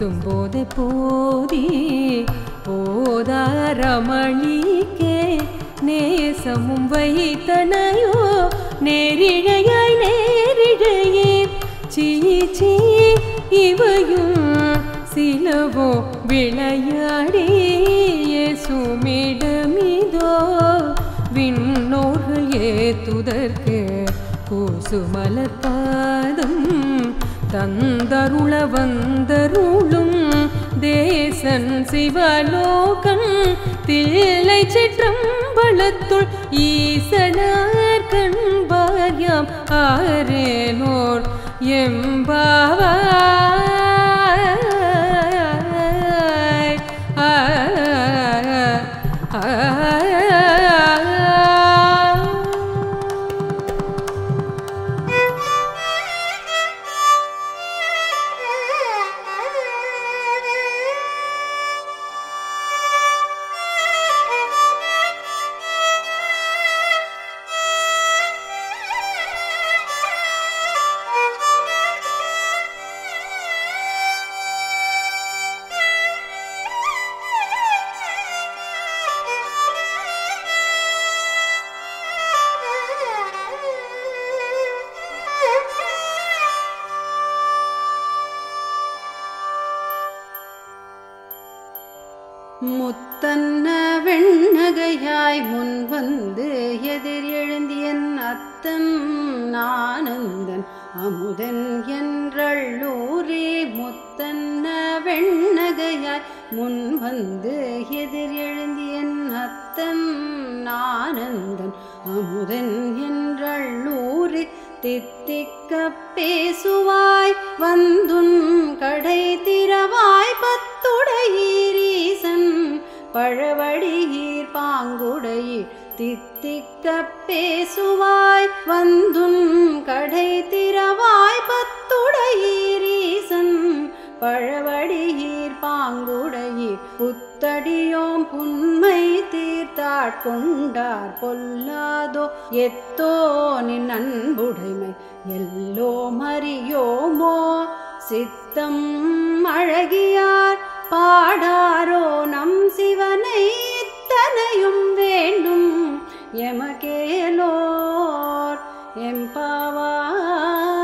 பேசும் போது போதி போதாரமணிக்கே நேசமும் வைத்தனையோ நேரிழையாய் நேரிழையே. சீச்சி இவையும் சிலவோ விளையாடி. சுமிடமிதோ விண்ணோர்கள் ஏத்துதற்கு கூசுமலர் பாதம். தந்தருள வந்தருளும் தேசன் சிவலோகன் தில்லை சிற்றம்பளத்துள் ஈசனார் கண்பாயாம் ஆரேனோர் எம்பாவாய் முத்தன்ன வெண்ணகையாய் முன் வந்து எதிர் எழுந்தியன் அத்தன் ஆனந்தன் அமுதன் என்றள்ளூரே முத்தன்ன வெண்ணகையாய் முன் வந்து எதிர் எழுந்தியன் அத்தன் ஆனந்தன் அமுதன் என்றள்ளூரே தித்திக்க பேசுவாய் வந்துன் கடை திறவாய் பழவடியீர் பாங்குடையீர் தித்திக்க பேசுவாய் வந்தும் கடை திறவாய் பத்துடையீரீசன் பழவடியீர் பாங்குடையீர் புத்தடியோம் புன்மை தீர்த்தாட்கொண்டார் பொல்லாதோ எத்தோ நின் அன்புடைமை எல்லோ மறியோமோ சித்தம் அழகியார் பாடாரோ நம் சிவனை இத்தனையும் வேண்டும். எமகேலோர் எம்பாவாய்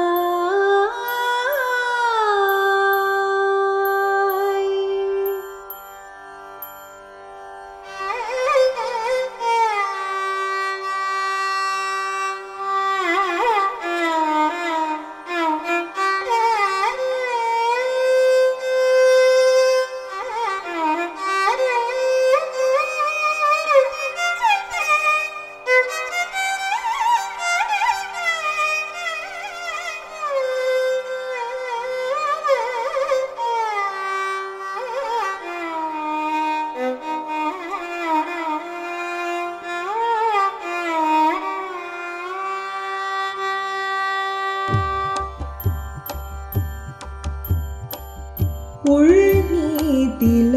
உள்நீதில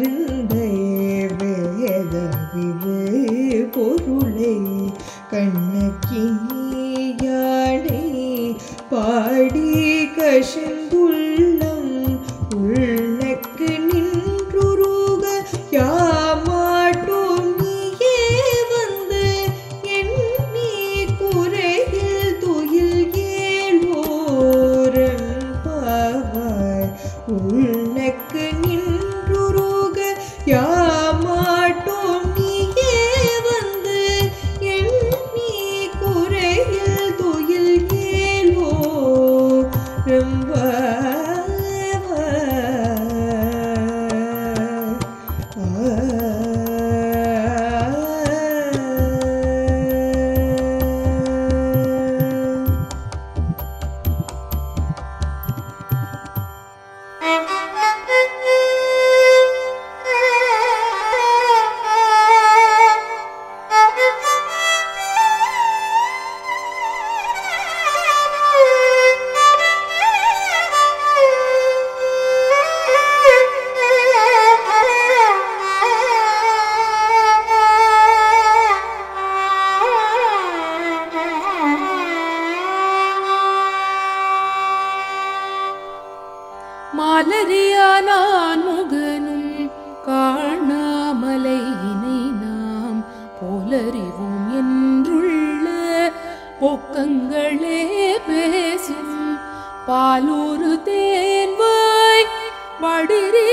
மருந்தை வேத பொருளை கண்ணக்கினியானே Brahma ரொம்ப மாலரியானான் முகனும் காணாமலையினை நாம் போலறிவோம் என்றுள்ள பொக்கங்களே பேசும் பாலூறு தேன்வாய் வடிரே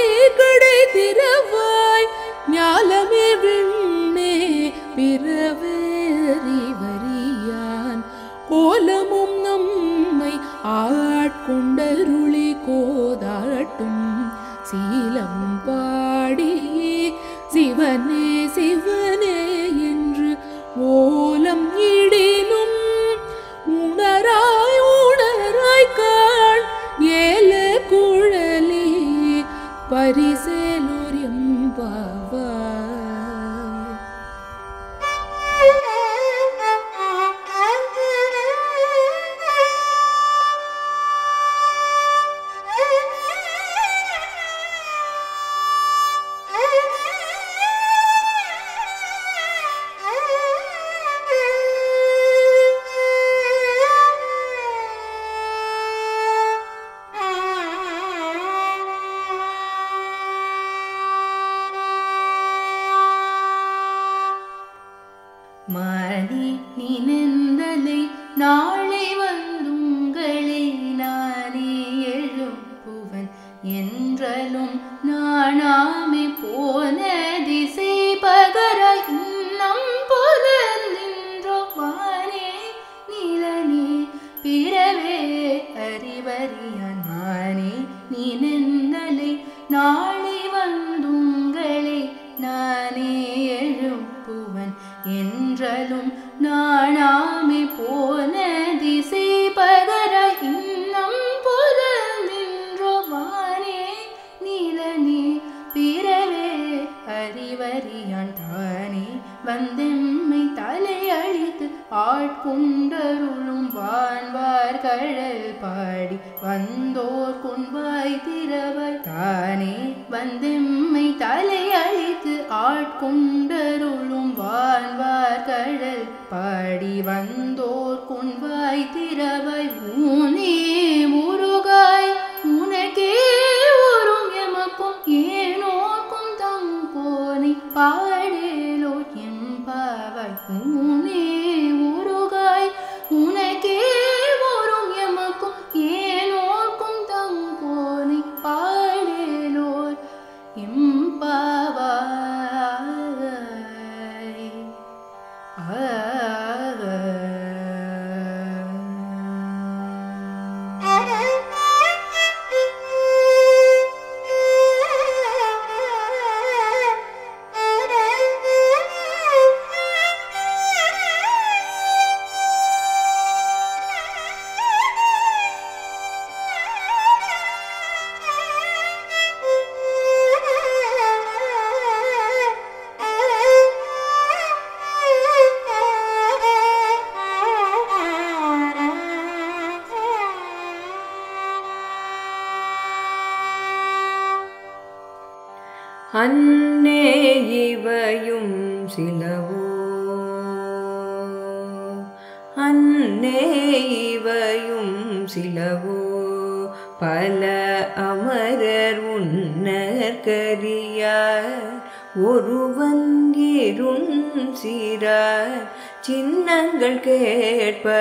பாடலோ என்பவை அன்னே இவையும் சிலவோ? அன்னே இவையும் சிலவோ? பல அமரர் உன்னர் கரியார் ஒருவன் சீரார் சின்னங்கள் கேட்ப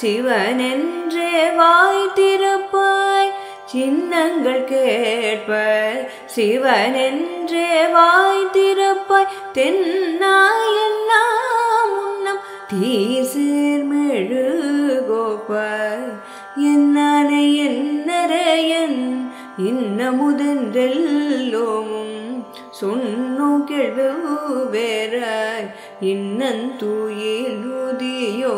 சிவனென்றே வாய் திறப்பாய். சின்னங்கள் கேட்பாய் சிவனென்றே வாய் திறப்பாய். தென்னாயெல்லாம் உன்னம் தீசீர் மெழுகோப்பாய் என்னாலே என்னரையன் இன்னமுதென்றெல்லோமும் சொன்னோ கேள்வு வேறாய். இன்னன் தூயிலுதியோ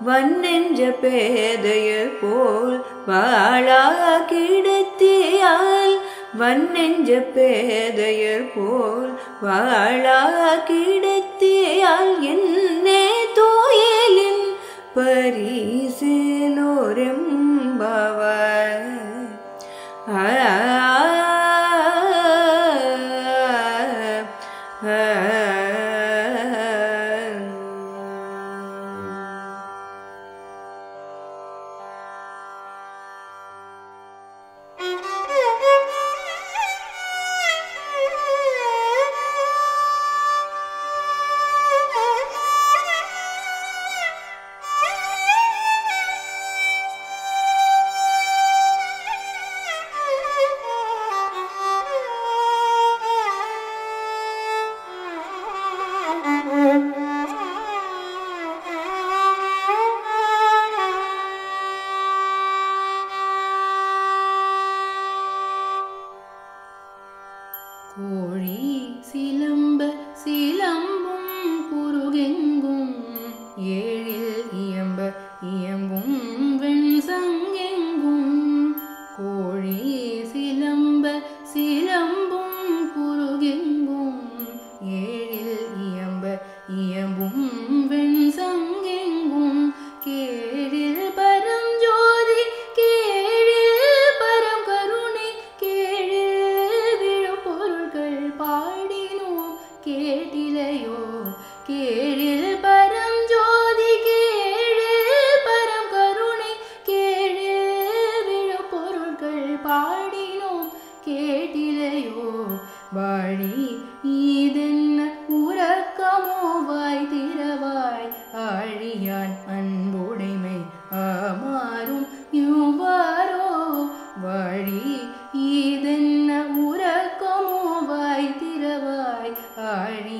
வன்னெஞ்ச பேதைய போல் வாழா கிடத்தியால் வன்னெஞ்ச பேதையர் போல் வாழா கிடத்தியால் என்னே தோயலின் பரிசிலோரம்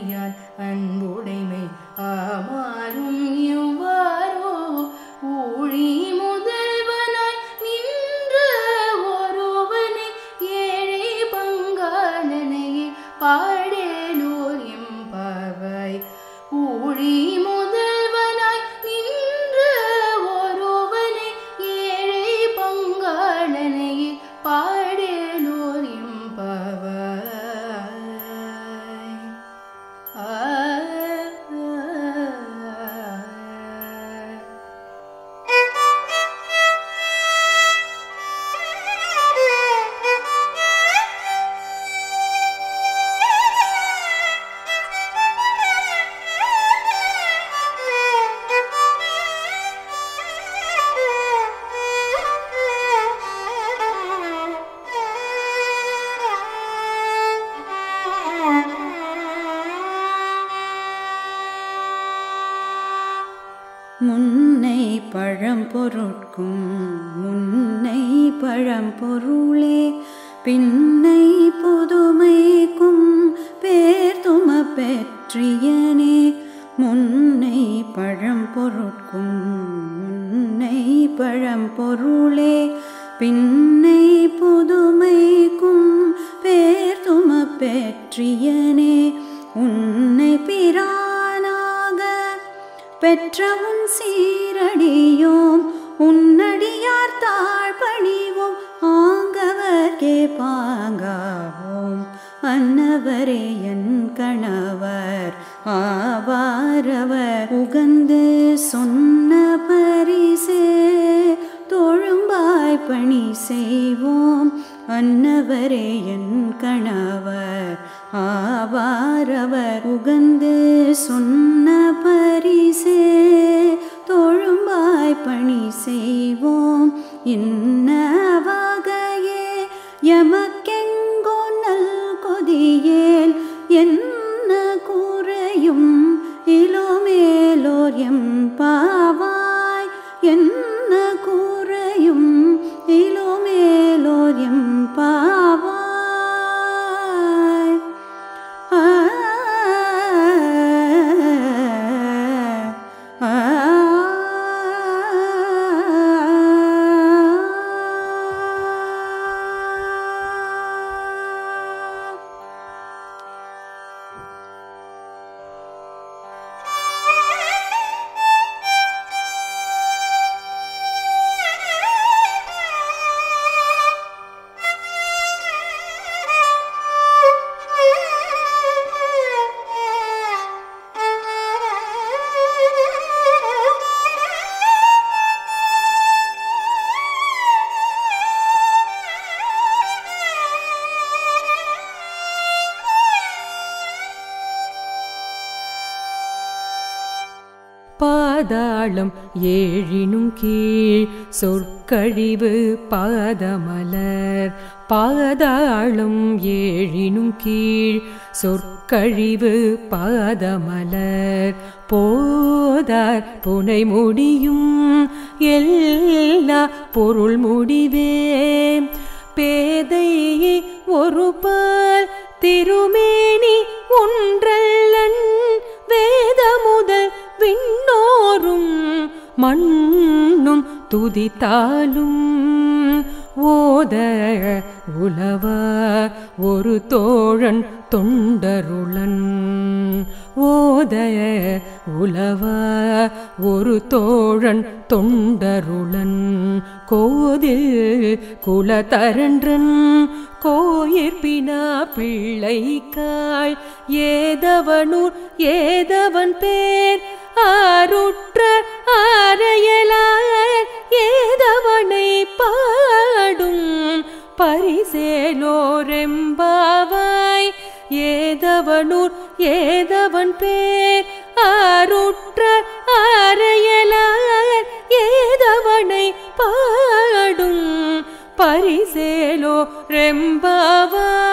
அடியார் அன்புடைமை ஆமாலும் பழம்பொருட்கும் முன்னை பழம்பொருளே பின்னை புதுமைக்கும் பேர்தும பெற்றியனே முன்னை பழம்பொருட்கும் முன்னை பழம்பொருளே பின்னை புதுமைக்கும் பேர்தும பெற்றியனே உன்னை பிரானாக பெற்ற உன் சீரடியோம் உன்னடியார் தாழ் பணிவோம் கேப்பாங்காவோம் பாங்காவோம் அன்னவரே என் கணவர் ஆவாரவர் உகந்து சொன்ன பரிசே தொழும்பாய் பணி செய்வோம். அன்னவரே என் கணவர் ஆவாரவர் உகந்து சொன்ன பாதாளம் ஏழினும் கீழ் சொற்கழிவு பாதமலர். பாதாளம் ஏழினும் கீழ் சொற்கழிவு பாதமலர். போதார் புனை முடியும் எல்லா பொருள் முடிவே. பேதையை ஒரு பால் திருமேனி ஒன்றல்லன் வேத முதல் விண்ணோரும் மண்ணும் துதித்தாலும் ஓத உலவ ஒரு தோழன் தொண்டருளன். ஓத உலவ ஒரு தோழன் தொண்டருளன். கோதில் குலதரன்றன் கோயிற்பினா பிள்ளைக்காள் ஏதவனூர் ஏதவன் பேர் ஆருற்ற அறையலார் ஏதவனை பாடும் பரிசேலோரெம்பாவாய் ஏதவனூர் ஏதவன் பேர் ஆருற்ற அறையலார் ஏதவனை பாடும் பரிசேலோ ரெம்பாவாய்